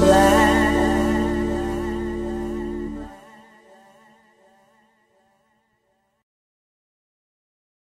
black.